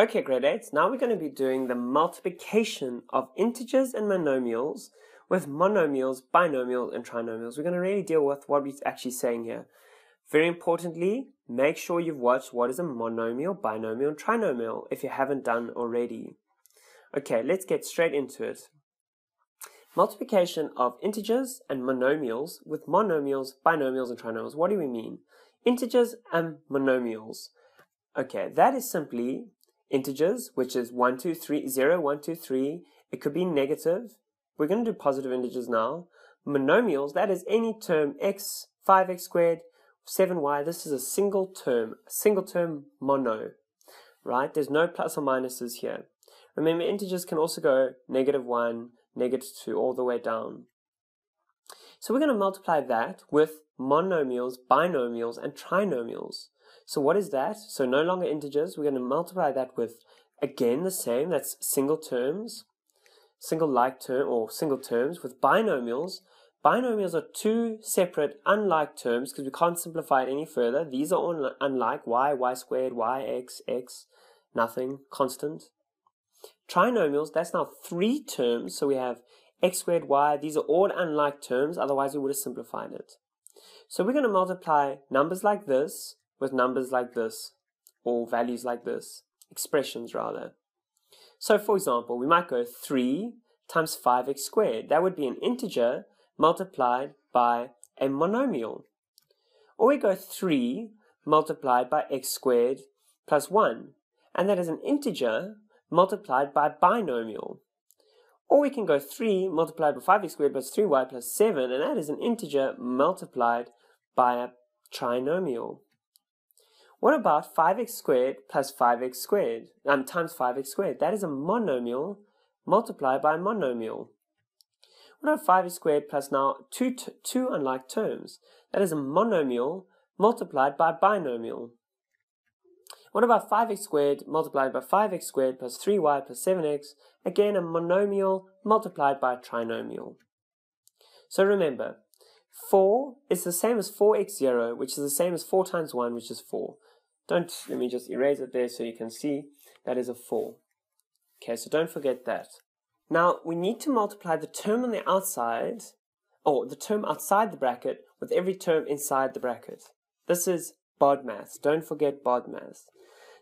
Okay, grade 8, now we're going to be doing the multiplication of integers and monomials with monomials, binomials, and trinomials. We're going to really deal with what we're actually saying here. Very importantly, make sure you've watched what is a monomial, binomial, and trinomial if you haven't done already. Okay, let's get straight into it. Multiplication of integers and monomials with monomials, binomials, and trinomials. What do we mean? Integers and monomials. Okay, that is simply integers, which is 1, 2, 3, 0, 1, 2, 3. It could be negative. We're going to do positive integers now. Monomials, that is any term x, 5x squared, 7y. This is a single term, a single term mono, right? There's no plus or minuses here. Remember, integers can also go negative 1, negative 2, all the way down. So we're going to multiply that with monomials, binomials, and trinomials. So what is that? So no longer integers. We're going to multiply that with, again, the same. That's single terms, single like term, or single terms with binomials. Binomials are two separate unlike terms because we can't simplify it any further. These are all unlike y, y squared, y, x, x, nothing, constant. Trinomials, that's now three terms. So we have x squared, y. These are all unlike terms. Otherwise, we would have simplified it. So we're going to multiply numbers like this with numbers like this, or values like this, expressions rather. So for example, we might go 3 times 5x squared. That would be an integer multiplied by a monomial. Or we go 3 multiplied by x squared plus 1. And that is an integer multiplied by a binomial. Or we can go 3 multiplied by 5x squared plus 3y plus 7, and that is an integer multiplied by a trinomial. What about 5x squared plus 5x squared um, times 5x squared? That is a monomial multiplied by a monomial. What about 5x squared plus now two, two unlike terms? That is a monomial multiplied by a binomial. What about 5x squared multiplied by 5x squared plus 3y plus 7x? Again, a monomial multiplied by a trinomial. So remember, 4 is the same as 4x0, which is the same as 4 times 1, which is 4. Don't, let me just erase it there so you can see that is a 4. Okay, so don't forget that. Now, we need to multiply the term on the outside, or the term outside the bracket, with every term inside the bracket. This is BODMAS. Don't forget BODMAS.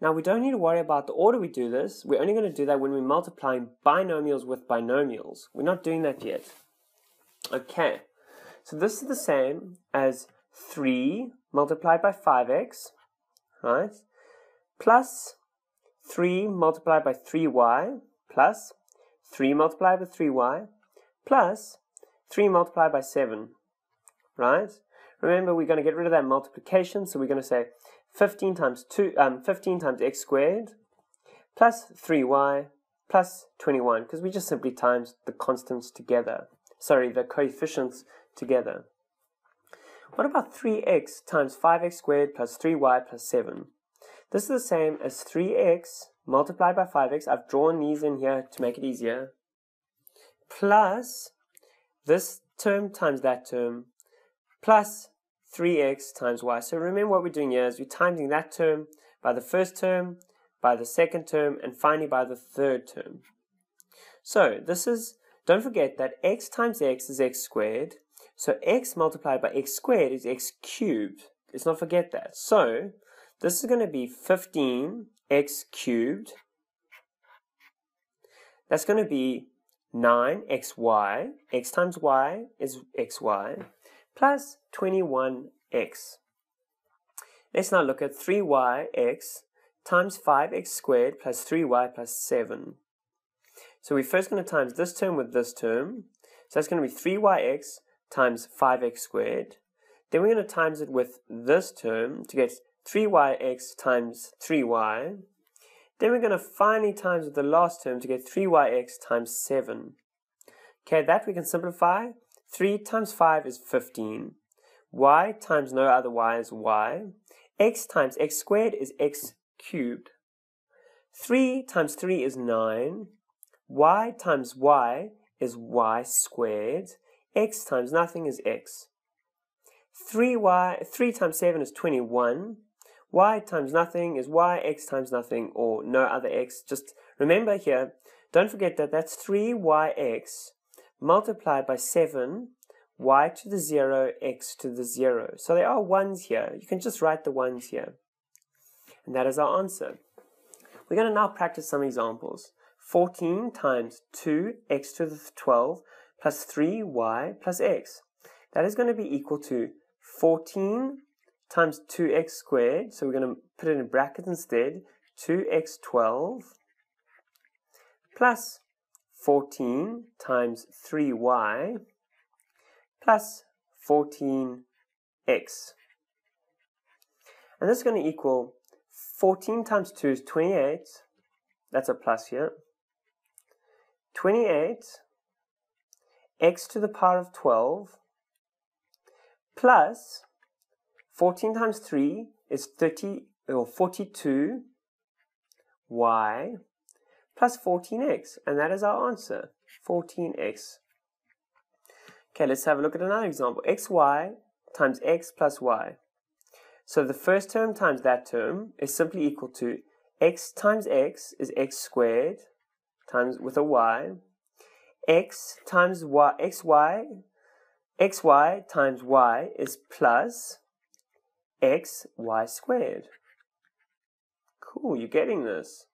Now, we don't need to worry about the order we do this. We're only going to do that when we're multiplying binomials with binomials. We're not doing that yet. Okay, so this is the same as 3 multiplied by 5x right? Plus 3 multiplied by 3y plus 3 multiplied by 3y plus 3 multiplied by 7, right? Remember, we're going to get rid of that multiplication, so we're going to say 15 times 2, um, 15 times x squared plus 3y plus 21, because we just simply times the constants together. Sorry, the coefficients together. What about 3x times 5x squared plus 3y plus 7? This is the same as 3x multiplied by 5x. I've drawn these in here to make it easier. Plus this term times that term plus 3x times y. So remember what we're doing here is we're timing that term by the first term, by the second term, and finally by the third term. So this is, don't forget that x times x is x squared, so x multiplied by x squared is x cubed. Let's not forget that. So this is going to be 15x cubed. That's going to be 9xy. x times y is xy plus 21x. Let's now look at 3yx times 5x squared plus 3y plus 7. So we're first going to times this term with this term. So that's going to be 3yx times 5x squared. Then we're going to times it with this term to get 3yx times 3y. Then we're going to finally times with the last term to get 3yx times 7. Okay, that we can simplify. 3 times 5 is 15. y times no other y is y. x times x squared is x cubed. 3 times 3 is 9. y times y is y squared x times nothing is x. 3y, 3 times 7 is 21. y times nothing is y, x times nothing, or no other x. Just remember here, don't forget that that's 3yx multiplied by 7, y to the 0, x to the 0. So there are ones here. You can just write the ones here. And that is our answer. We're going to now practice some examples. 14 times 2x to the 12 plus 3y plus x. That is going to be equal to 14 times 2x squared. So we're going to put it in brackets instead. 2x12 plus 14 times 3y plus 14x. And this is going to equal 14 times 2 is 28. That's a plus here. 28 x to the power of 12 plus 14 times 3 is 30 or 42 y plus 14x and that is our answer 14x okay let's have a look at another example xy times x plus y. So the first term times that term is simply equal to x times x is x squared times with a y x times y, xy, xy times y is plus x y squared. Cool, you're getting this.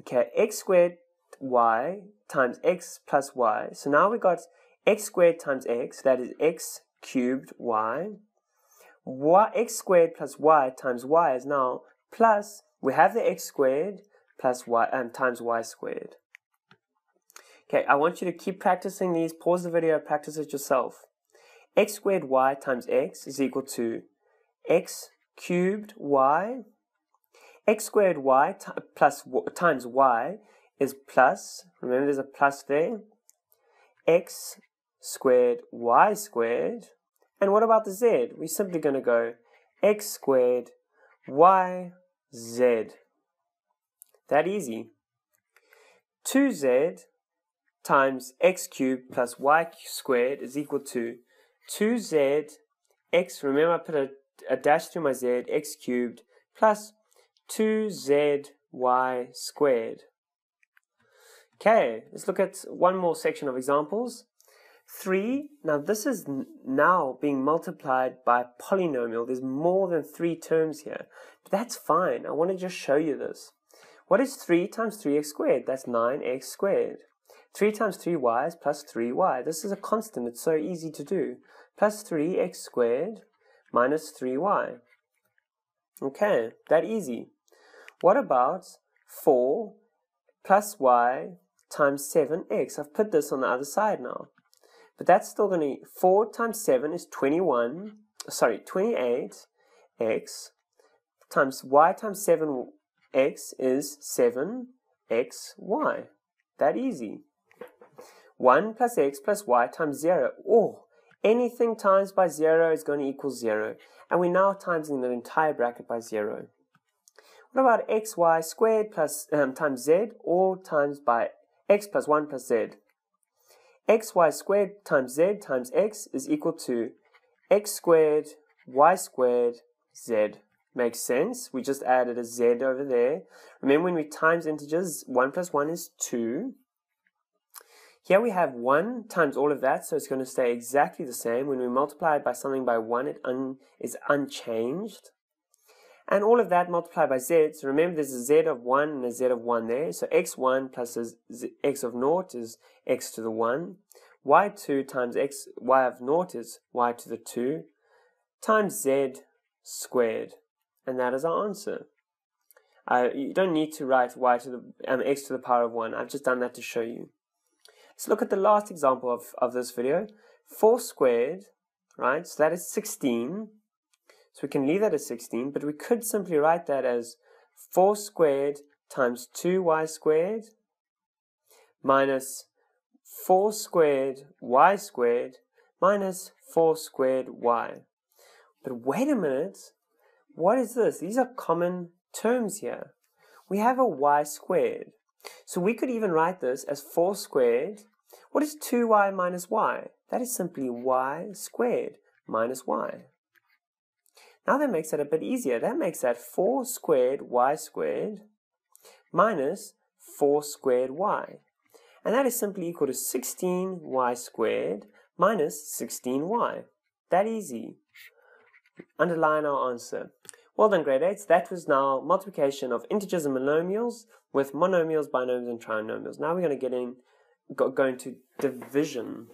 Okay, x squared y times x plus y. So now we got x squared times x, that is x cubed y. y. x squared plus y times y is now plus, we have the x squared plus y um, times y squared. Okay, I want you to keep practicing these. Pause the video, practice it yourself. x squared y times x is equal to x cubed y. x squared y plus times y is plus, remember there's a plus there, x squared y squared. And what about the z? We're simply going to go x squared y z. That easy. 2z times x cubed plus y squared is equal to 2z x, remember I put a, a dash through my z, x cubed plus 2zy squared. Okay, let's look at one more section of examples. 3, now this is now being multiplied by a polynomial. There's more than 3 terms here. But that's fine. I want to just show you this. What is 3 times 3x squared? That's 9x squared. 3 times 3y is plus 3y. This is a constant. It's so easy to do. Plus 3x squared minus 3y. Okay, that easy. What about 4 plus y times 7x? I've put this on the other side now. But that's still going to be 4 times 7 is 21, sorry, 28x times y times 7x is 7xy. That easy. 1 plus x plus y times 0. Oh, anything times by 0 is going to equal 0. And we're now timesing the entire bracket by 0. What about xy squared plus um, times z or times by x plus 1 plus z? xy squared times z times x is equal to x squared y squared z. Makes sense. We just added a z over there. Remember when we times integers, 1 plus 1 is 2. Here we have 1 times all of that, so it's going to stay exactly the same. When we multiply it by something by 1, it un is unchanged. And all of that multiplied by z, so remember there's a z of 1 and a z of 1 there. So x1 plus x of 0 is x to the 1. y2 times x, y of 0 is y to the 2 times z squared. And that is our answer. Uh, you don't need to write y to the um, x to the power of 1. I've just done that to show you. Let's look at the last example of, of this video. 4 squared, right, so that is 16. So we can leave that as 16, but we could simply write that as 4 squared times 2y squared minus 4 squared y squared minus 4 squared y. But wait a minute, what is this? These are common terms here. We have a y squared. So we could even write this as 4 squared. What is 2y minus y? That is simply y squared minus y. Now that makes that a bit easier. That makes that 4 squared y squared minus 4 squared y. And that is simply equal to 16y squared minus 16y. That easy. Underline our answer. Well done, grade 8s. That was now multiplication of integers and monomials with monomials, binomials, and trinomials. Now we're going to get in, go, go into division.